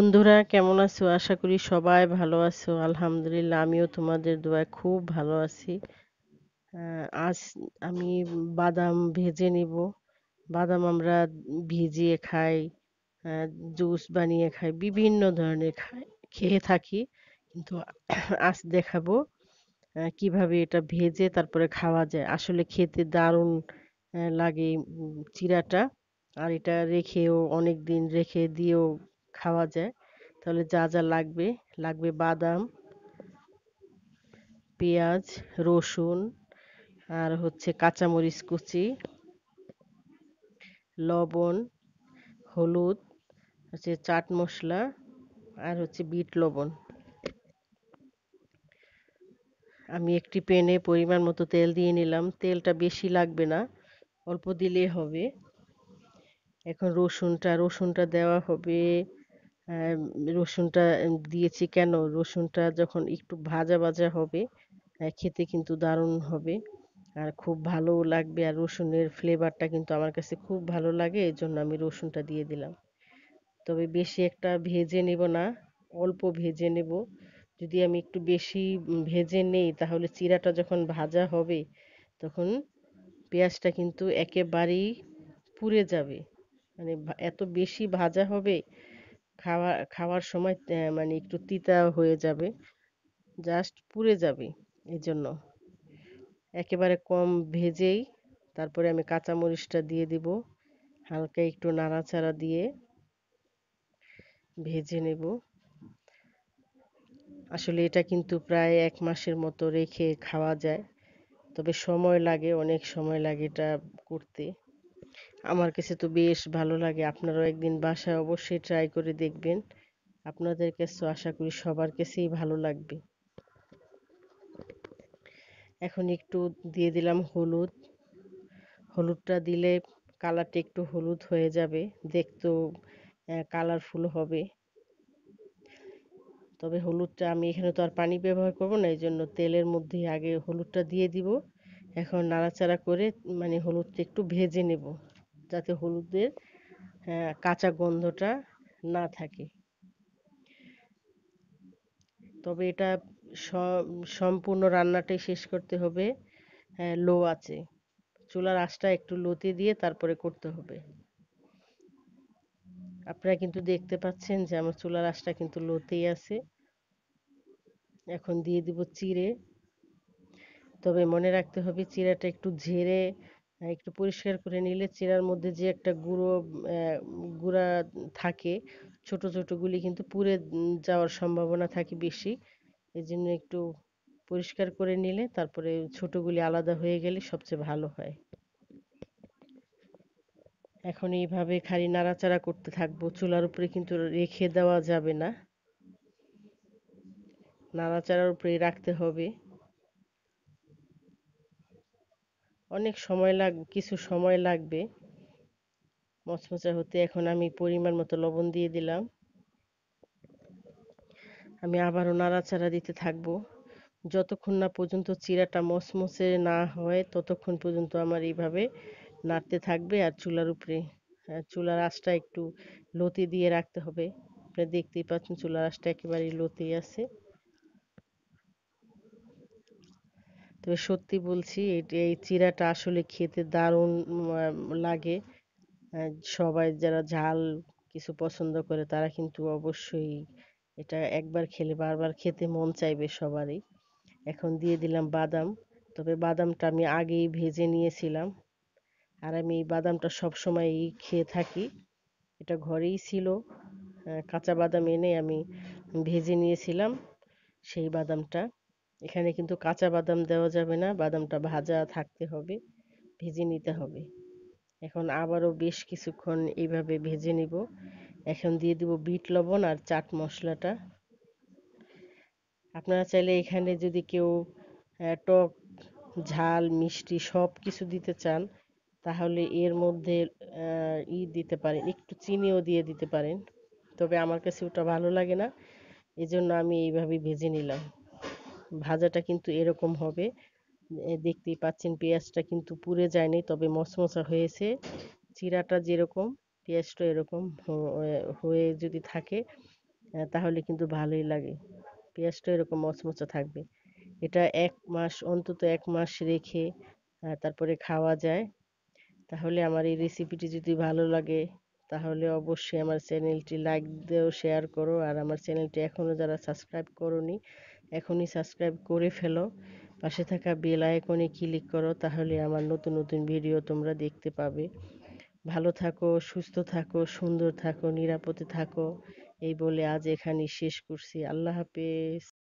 বন্ধুরা, কেমন আছো? আশা করি সবাই ভালো আছো। আলহামদুলিল্লাহ, আমিও তোমাদের দোয়ায় খুব ভালো আছি। আজ আমি বাদাম ভেজে নিব। বাদাম আমরা ভিজিয়ে খাই জুস বানিয়ে খাই, বিভিন্ন ধরনের খাই খেয়ে থাকি। কিন্তু আজ দেখাবো কীভাবে এটা ভেজে তারপরে খাওয়া যায়। আসলে খেতে দারুণ লাগে চিড়াটা আর এটা রেখেও অনেক দিন রেখে দিয়েও খাওয়া যায়। তাহলে যা যা লাগবে লাগবে বাদাম, পেঁয়াজ, রসুন, আর হচ্ছে কাঁচামরিচ কুচি, লবণ, হলুদ, হচ্ছে চাট মশলা, আর হচ্ছে বিট লবণ। আমি একটি প্যানে পরিমাণ মতো তেল দিয়ে নিলাম। তেলটা বেশি লাগবে না, অল্প দিলেই হবে। এখন রসুনটা রসুনটা দেওয়া হবে রসুনটা দিয়েছি। কেন? রসুনটা যখন একটু ভাজা ভাজা হবে খেতে কিন্তু দারুণ হবে। আর খুব ভালোও লাগবে। আর রসুনের ফ্লেভারটা কিন্তু আমার কাছে খুব ভালো লাগে। এই জন্য আমি রসুনটা দিয়ে দিলাম। তবে বেশি একটা ভেজে নেব না। অল্প ভেজে নেব। যদি আমি একটু বেশি ভেজে নেই, তাহলে চিড়াটা যখন ভাজা হবে, তখন পেঁয়াজটা কিন্তু একেবারেই পুড়ে যাবে। মানে এত বেশি ভাজা হবে খাওয়া, খাওয়ার সময় মানে একটু তিতা হয়ে যাবে। জাস্ট পুড়ে যাবে এই জন্য একেবারে কম ভেজেই তারপরে আমি কাঁচা মরিচটা দিয়ে দিব। হালকা একটু নাড়াচাড়া দিয়ে ভেজে নেব। আসলে এটা কিন্তু প্রায় এক মাসের মতো রেখে খাওয়া যায়। তবে সময় লাগে, অনেক সময় লাগে এটা করতে। আমার কাছে তো বেশ ভালো লাগে। আপনারাও একদিন বাসায় অবশ্যই ট্রাই করে দেখবেন। আপনাদের কাছেও আশা করি সবার কাছেই ভালো লাগবে। এখন একটু দিয়ে দিলাম হলুদ। হলুদটা দিলে কালারটা একটু হলুদ হয়ে যাবে। দেখতেও কালারফুল হবে। তবে হলুদটা আমি এখানে তো আর পানি ব্যবহার করব না এই জন্য তেলের মধ্যে আগে হলুদটা দিয়ে দিব। এখন নাড়াচাড়া করে মানে হলুদটা একটু ভেজে নেব। যাতে হলুদের কাঁচা গন্ধটা না থাকে। তবে এটা সম্পূর্ণ রান্নাটাই শেষ করতে হবে। লো আছে। চুলার আঁচটা একটু লোতে দিয়ে তারপরে করতে হবে। আপনারা কিন্তু দেখতে পাচ্ছেন যে আমার চুলার আঁচটা কিন্তু লোতেই আছে। এখন দিয়ে দিব চিড়ে। তবে মনে রাখতে হবে চিড়াটা একটু ঝেড়ে একটু পরিষ্কার করে নিলে চিড়ার মধ্যে যে একটা গুঁড়ো গুঁড়া থাকে, ছোট ছোট গুলি কিন্তু পুড়ে যাওয়ার সম্ভাবনা থাকে বেশি। এই জন্য একটু পরিষ্কার করে নিলে তারপরে ছোটগুলি আলাদা হয়ে গেলে সবচেয়ে ভালো হয়। এখন এইভাবে খালি নাড়াচাড়া করতে থাকব, চুলার উপরে কিন্তু রেখে দেওয়া যাবে না। নাড়াচাড়ার উপরে রাখতে হবে। অনেক সময় লাগ কিছু সময় লাগবে। মচমচা হতে এখন আমি পরিমাণ মতো লবণ দিয়ে দিলাম। আমি আবারও নাড়াচাড়া দিতে থাকব। যতক্ষণ না পর্যন্ত চিড়াটা মচমচে না হয় ততক্ষণ পর্যন্ত আমার এইভাবে নাড়তে থাকবে আর চুলার উপরে। আহ, চুলার আঁচটা একটু লতি দিয়ে রাখতে হবে। আপনি দেখতেই পাচ্ছেন চুলার আঁচটা একেবারে লতেই আছে। তবে সত্যি বলছি, এই চিড়াটা আসলে খেতে দারুণ লাগে। সবাই যারা ঝাল কিছু পছন্দ করে তারা কিন্তু অবশ্যই এটা একবার খেলে বারবার খেতে মন চাইবে সবারই। এখন দিয়ে দিলাম বাদাম, তবে বাদামটা আমি আগেই ভেজে নিয়েছিলাম। আর আমি এই বাদামটা সবসময়ই খেয়ে থাকি। এটা ঘরেই ছিল। কাঁচা বাদাম এনে আমি ভেজে নিয়েছিলাম সেই বাদামটা। এখানে কিন্তু কাঁচা বাদাম দেওয়া যাবে না, বাদামটা ভাজা থাকতে হবে, ভেজে নিতে হবে। এখন আবারও বেশ কিছুক্ষণ এইভাবে ভেজে নিব। এখন দিয়ে দিব বিট লবণ আর চাট মশলাটা। আপনারা চাইলে এখানে যদি কেউ টক, ঝাল, মিষ্টি সব কিছু দিতে চান, তাহলে এর মধ্যে ই দিতে পারেন, একটু চিনিও দিয়ে দিতে পারেন। তবে আমার কাছে ওটা ভালো লাগে না, এজন্য আমি এইভাবেই ভেজে নিলাম। ভাজাটা কিন্তু এরকম হবে। দেখতেই পাচ্ছেন পেঁয়াজটা কিন্তু পুড়ে যায়নি, তবে মচমচা হয়েছে। চিরাটা যেরকম, পেঁয়াজটা এরকম হয়ে যদি থাকে তাহলে কিন্তু ভালোই লাগে। পেঁয়াজটা এরকম মচমচে থাকবে। এটা এক মাস, অন্তত এক মাস রেখে তারপরে খাওয়া যায়। তাহলে আমার এই রেসিপিটি যদি ভালো লাগে, তাহলে অবশ্যই আমার চ্যানেলটি লাইক দিও শেয়ার করো। আর আমার চ্যানেলটি এখনও যারা সাবস্ক্রাইব করোনি এখনই সাবস্ক্রাইব করে ফেলো। পাশে থাকা বেল আইকনে ক্লিক করো, তাহলে আমার নতুন নতুন ভিডিও তোমরা দেখতে পাবে। ভালো থাকো, সুস্থ থাকো, সুন্দর থাকো, নিরাপদে থাকো। এই বলে আজ এখানেই শেষ করছি। আল্লাহ হাফেজ।